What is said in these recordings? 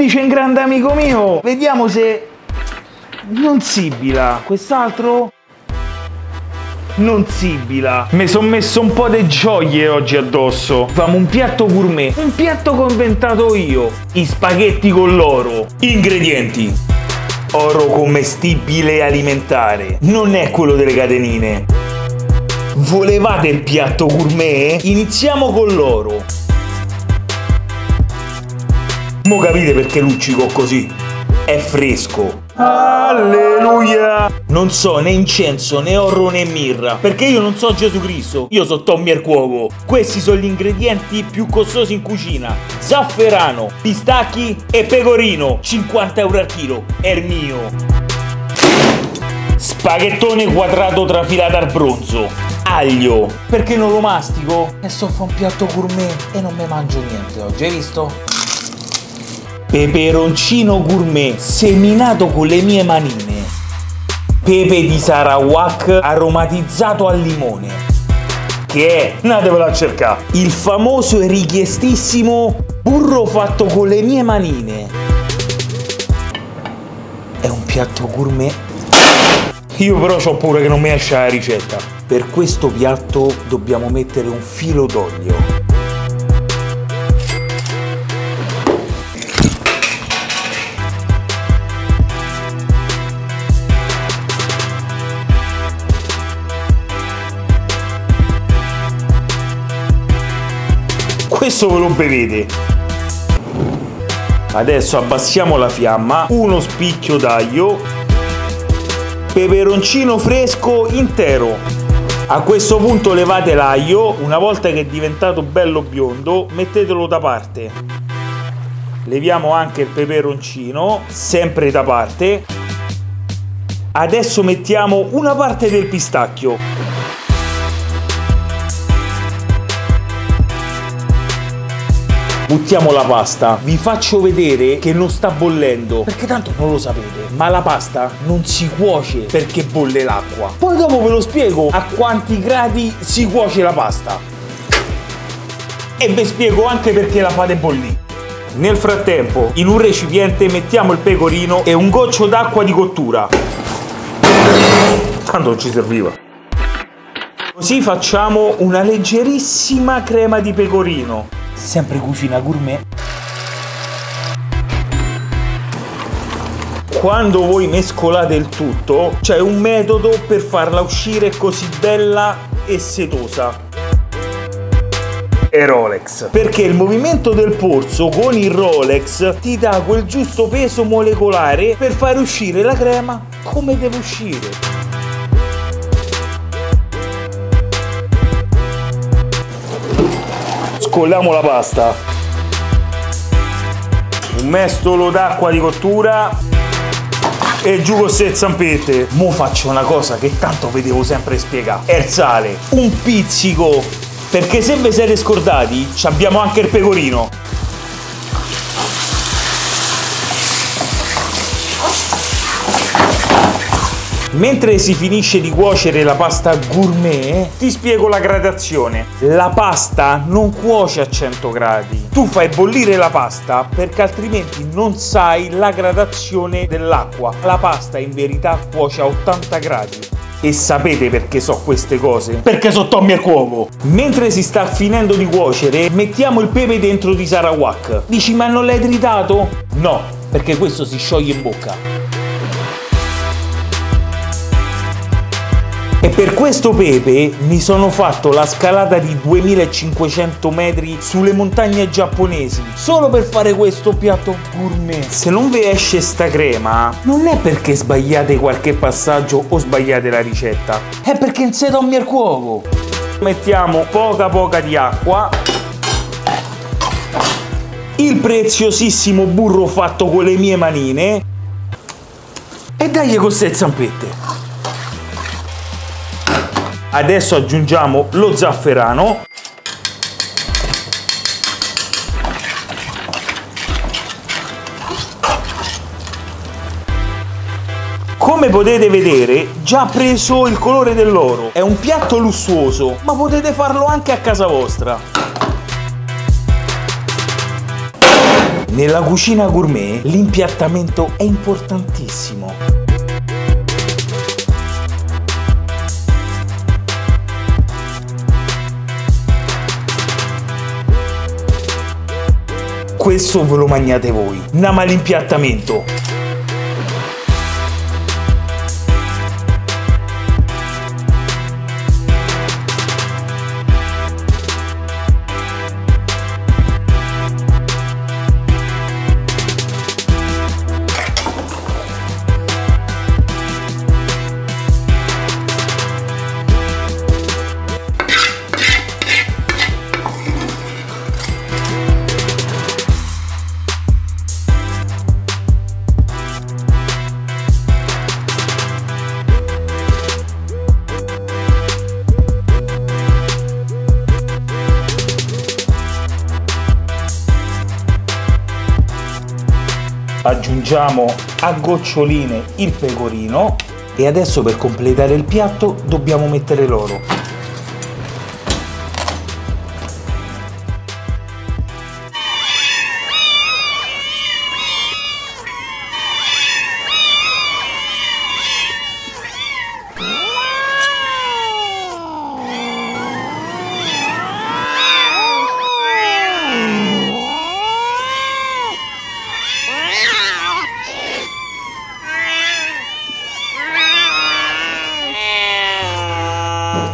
dice un grande amico mio, vediamo se non sibila. Quest'altro non sibila. Mi sono messo un po' di gioie oggi addosso. Famo un piatto gourmet, un piatto che ho inventato io. I spaghetti con l'oro. Ingredienti. Oro commestibile alimentare. Non è quello delle catenine. Volevate il piatto gourmet? Iniziamo con l'oro. Mo capite perché luccico così? È fresco. Alleluia! Non so né incenso né oro né mirra, perché io non so Gesù Cristo, io so Tommy cuoco. Questi sono gli ingredienti più costosi in cucina. Zafferano, pistacchi e pecorino, 50 euro al chilo, è il mio. Spaghettone quadrato trafilato al bronzo. Aglio. Perché non lo mastico? E so fa un piatto gourmet e non mi mangio niente oggi, hai visto? Peperoncino gourmet seminato con le mie manine. Pepe di Sarawak aromatizzato al limone. Che è, andatevelo a cercare, il famoso e richiestissimo burro fatto con le mie manine. È un piatto gourmet. Io però ho paura che non mi esce la ricetta. Per questo piatto dobbiamo mettere un filo d'olio. Questo ve lo bevete. Adesso abbassiamo la fiamma uno spicchio d'aglio peperoncino fresco intero. A questo punto levate l'aglio una volta che è diventato bello biondo mettetelo da parte. Leviamo anche il peperoncino sempre da parte. Adesso mettiamo una parte del pistacchio buttiamo la pasta. Vi faccio vedere che non sta bollendo, perché tanto non lo sapete, ma la pasta non si cuoce perché bolle l'acqua. Poi dopo ve lo spiego a quanti gradi si cuoce la pasta. E vi spiego anche perché la fate bollire. Nel frattempo, in un recipiente mettiamo il pecorino e un goccio d'acqua di cottura. Tanto non ci serviva. Così facciamo una leggerissima crema di pecorino sempre cucina gourmet. Quando voi mescolate il tutto, c'è un metodo per farla uscire così bella e setosa e Rolex. Perché il movimento del polso con il Rolex ti dà quel giusto peso molecolare per far uscire la crema come deve uscire. Scolliamo la pasta. Un mestolo d'acqua di cottura e giù con le zampette. Mo faccio una cosa che tanto vedevo sempre spiegare. È il sale. Un pizzico. Perché se vi siete scordati abbiamo anche il pecorino Mentre si finisce di cuocere la pasta gourmet, ti spiego la gradazione. La pasta non cuoce a 100 gradi. Tu fai bollire la pasta perché altrimenti non sai la gradazione dell'acqua. La pasta in verità cuoce a 80 gradi. E sapete perché so queste cose? Perché so Tommy al cuoco! Mentre si sta finendo di cuocere, mettiamo il pepe dentro di Sarawak. Dici, ma non l'hai tritato? No, perché questo si scioglie in bocca. E per questo pepe mi sono fatto la scalata di 2500 metri sulle montagne giapponesi solo per fare questo piatto gourmet. Se non vi esce sta crema, non è perché sbagliate qualche passaggio o sbagliate la ricetta, è perché non siete un mio cuoco. Mettiamo poca poca di acqua il preziosissimo burro fatto con le mie manine e dai con queste zampette. Adesso aggiungiamo lo zafferano. Come potete vedere già preso il colore dell'oro. È un piatto lussuoso, ma potete farlo anche a casa vostra. Nella cucina gourmet l'impiattamento è importantissimo. Questo ve lo mangiate voi. Nama l'impiattamento. Aggiungiamo a goccioline il pecorino e adesso per completare il piatto dobbiamo mettere l'oro.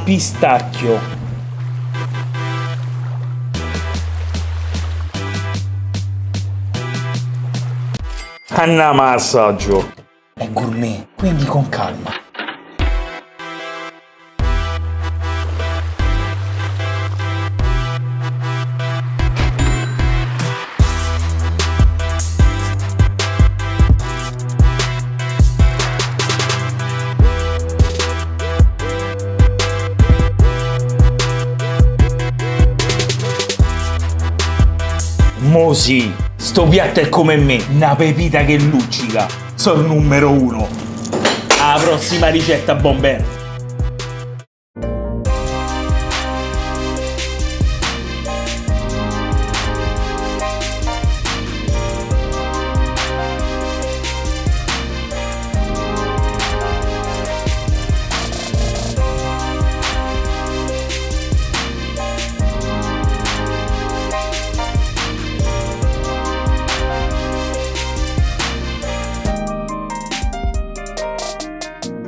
Pistacchio. Andiamo a assaggio. È gourmet quindi con calma Mosi, sto piatto è come me, una pepita che luccica. Sono numero uno. Alla prossima ricetta, Bomber.